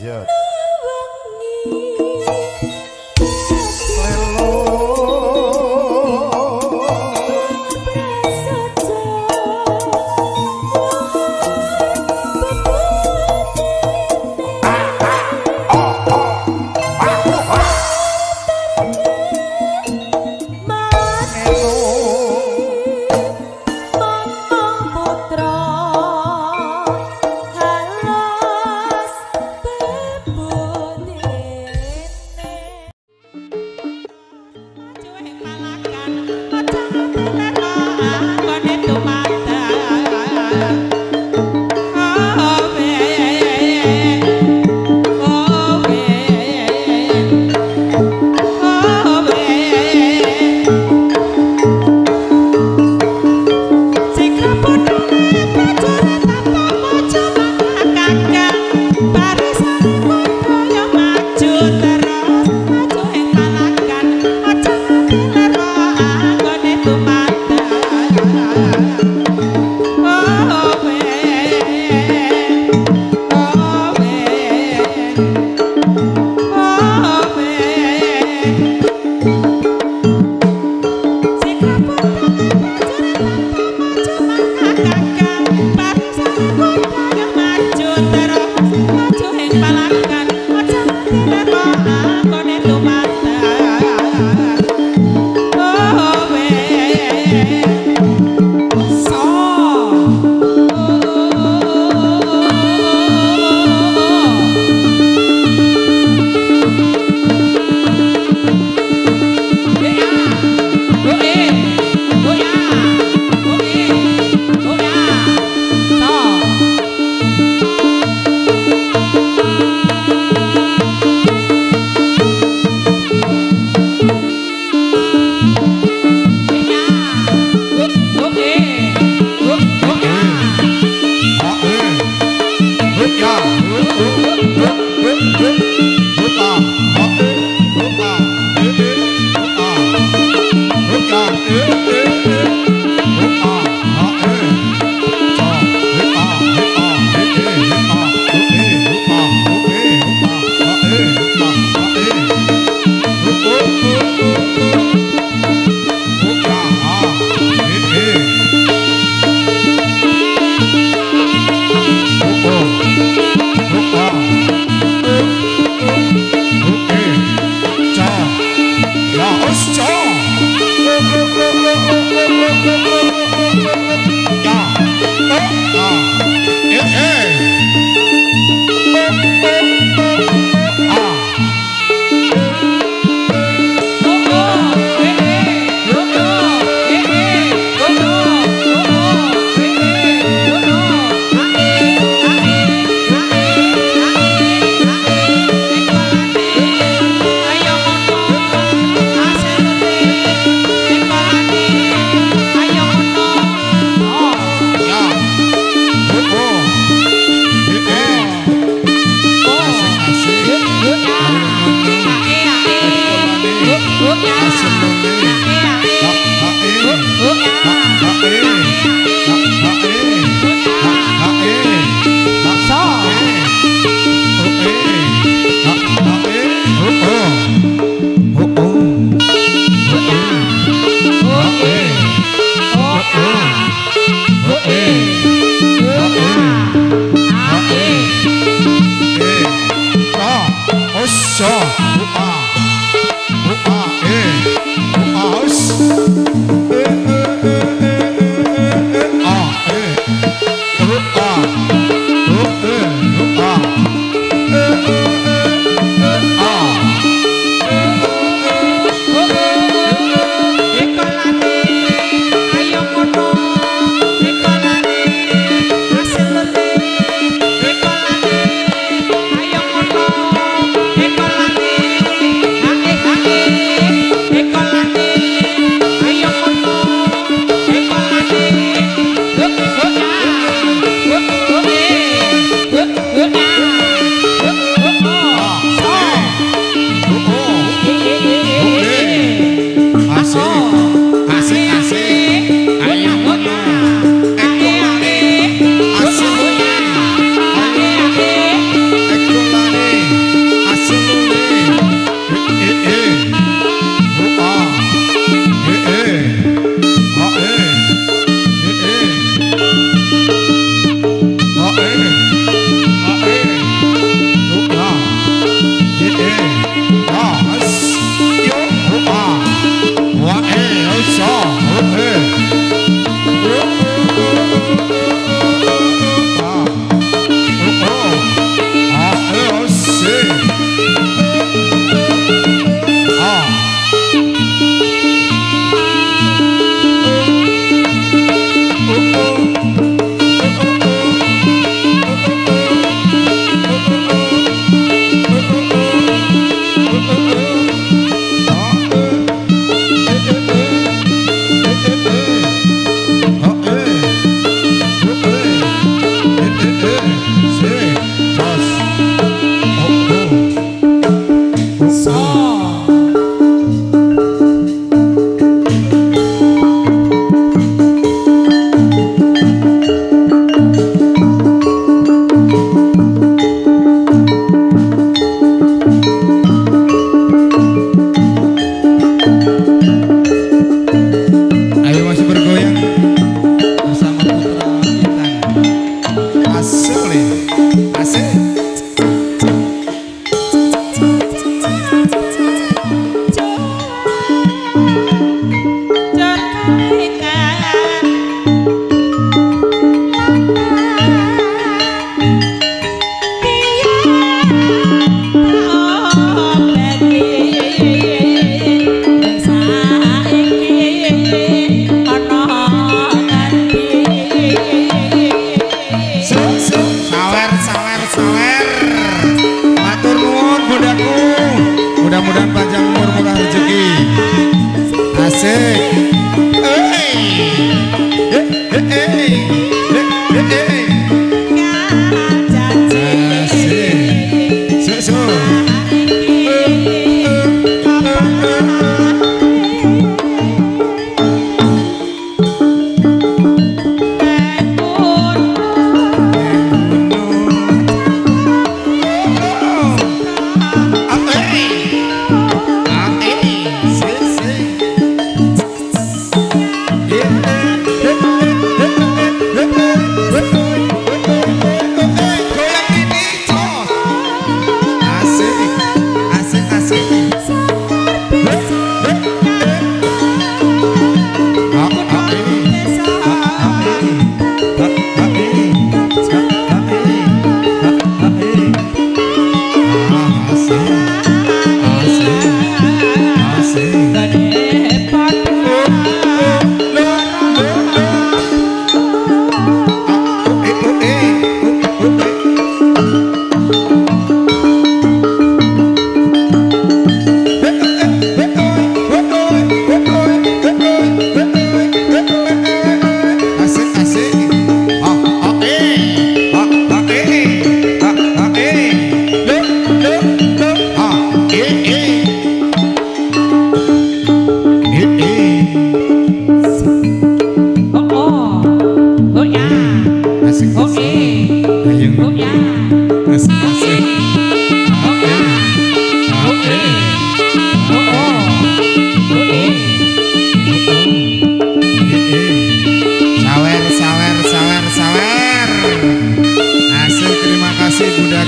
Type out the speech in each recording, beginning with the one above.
Yeah.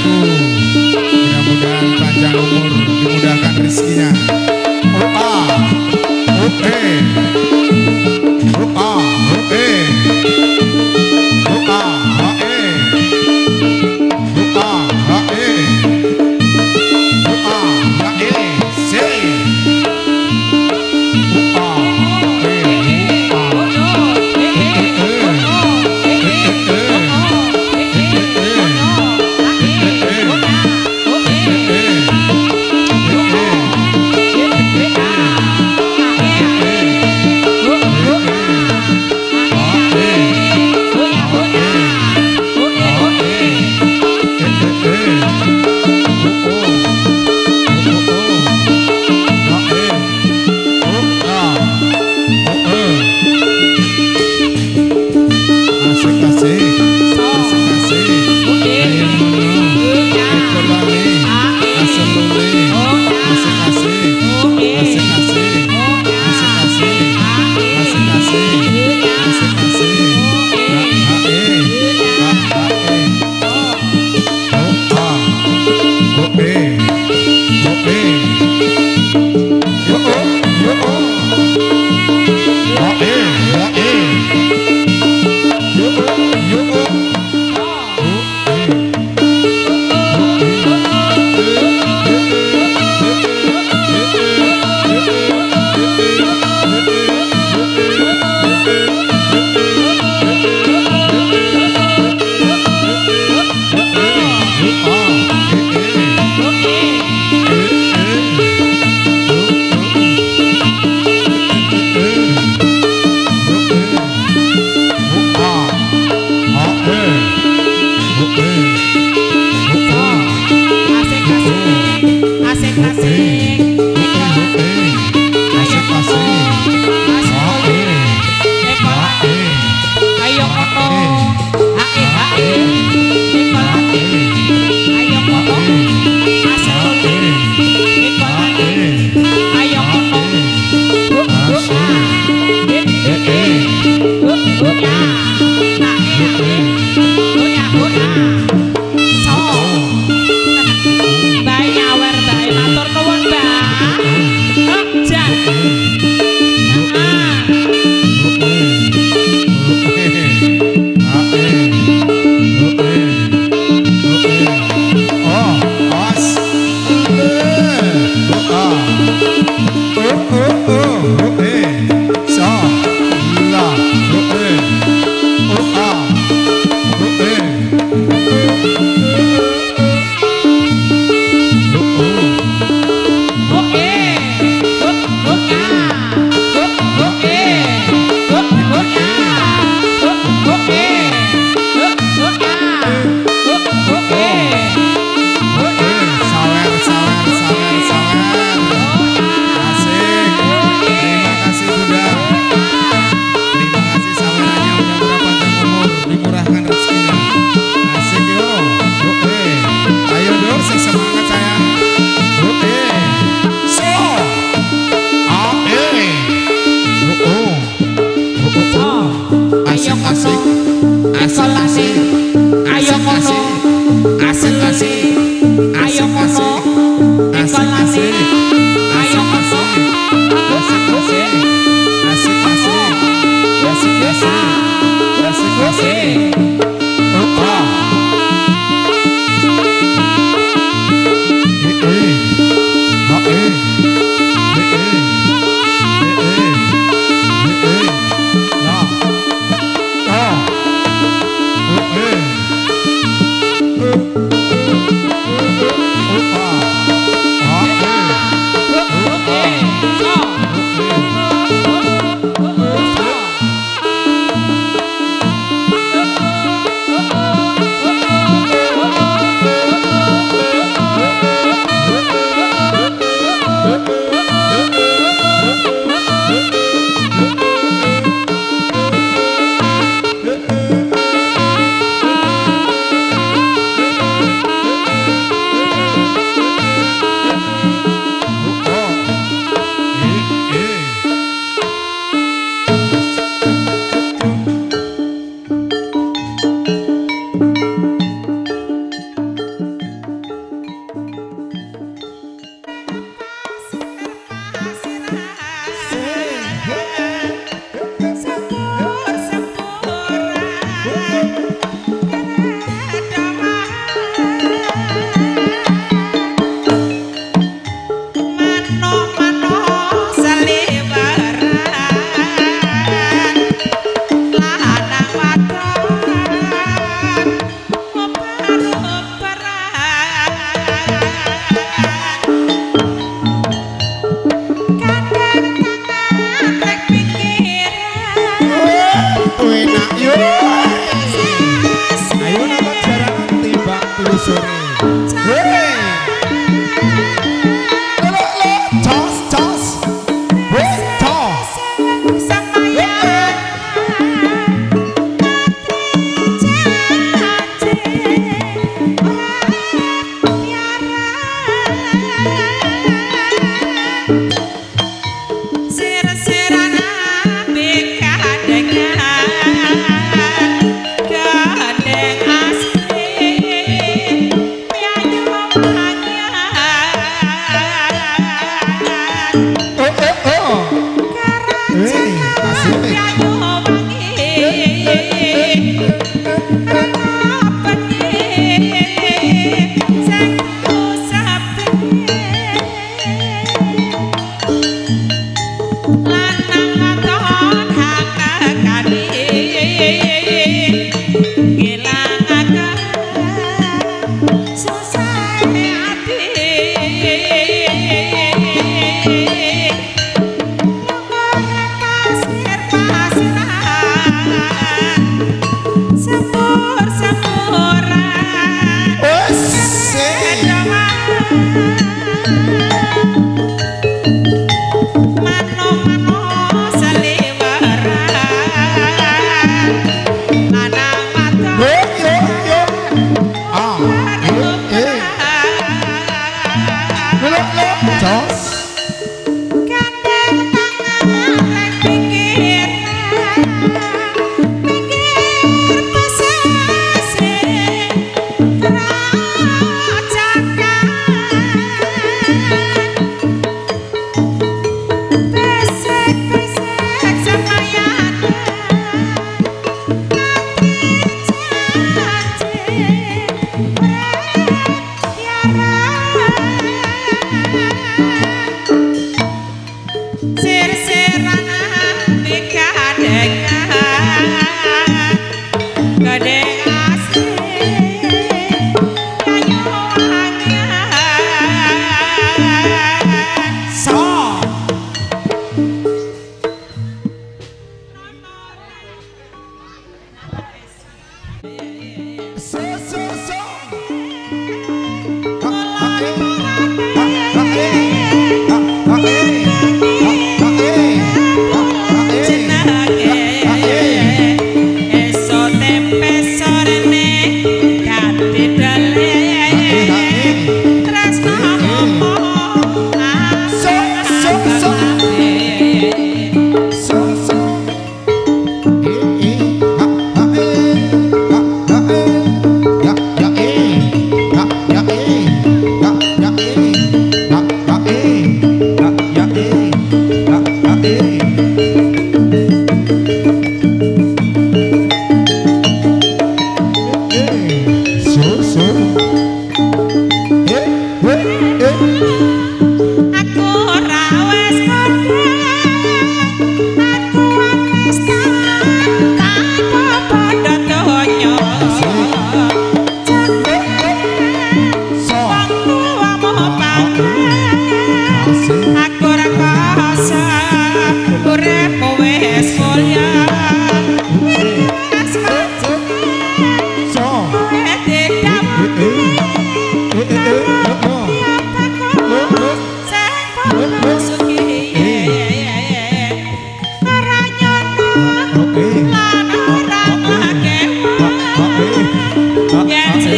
mudah-mudahan panjang umur dimudahkan rezekinya. Oh,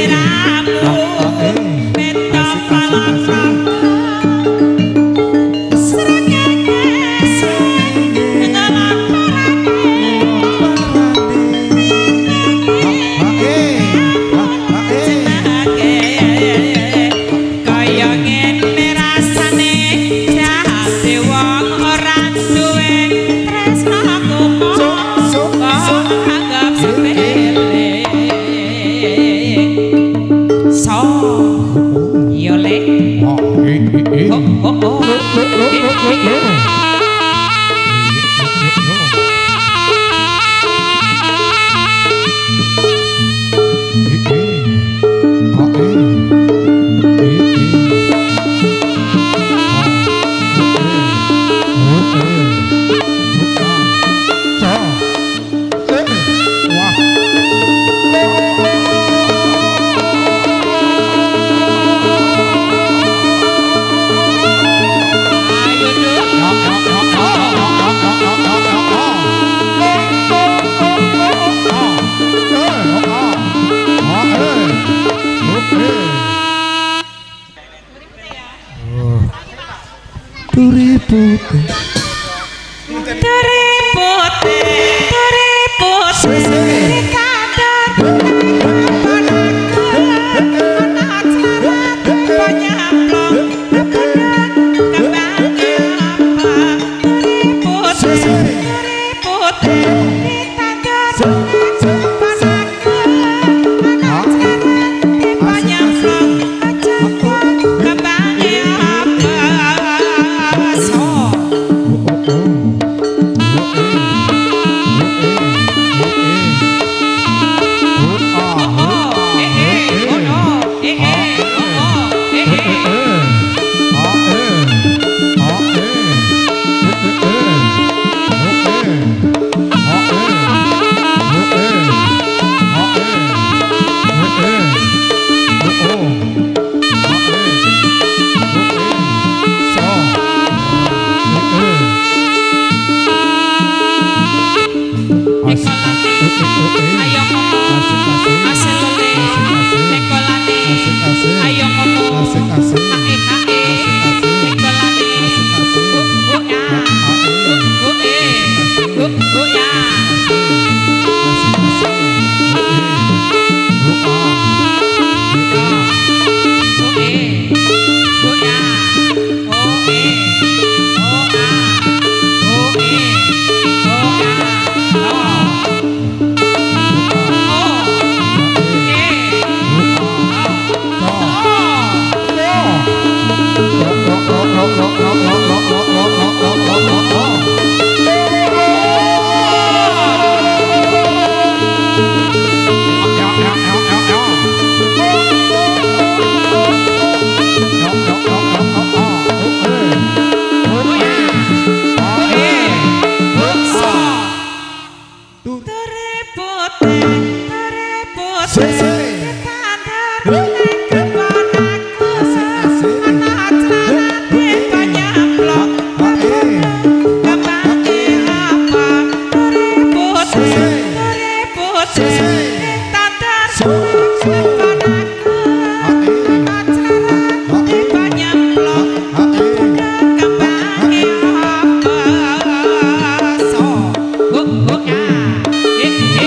Será amor.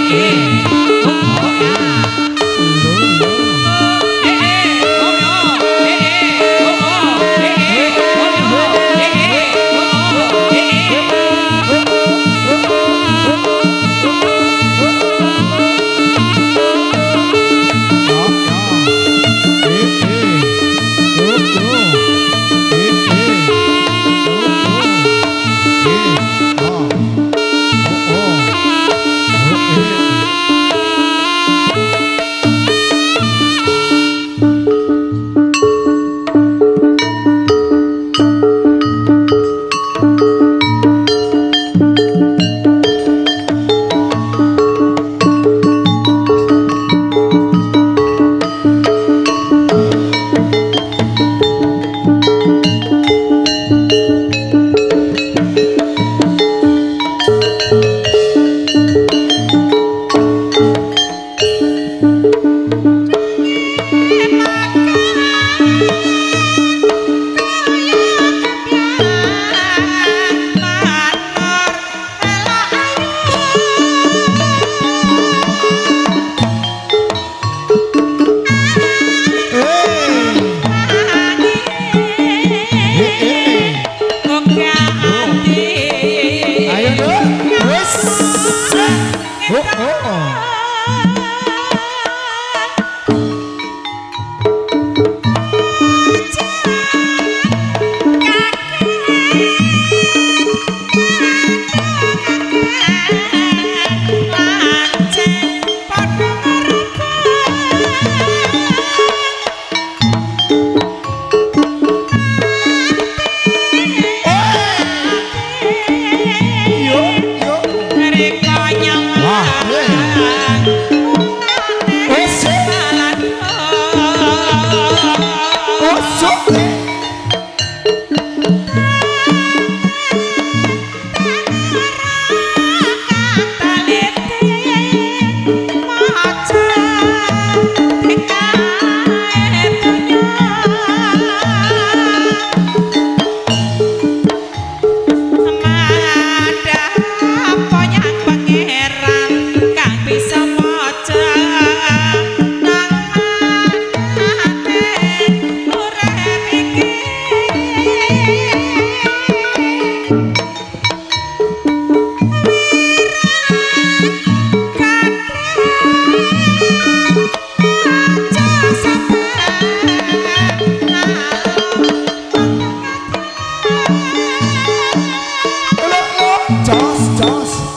yeah. boss.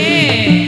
Aê!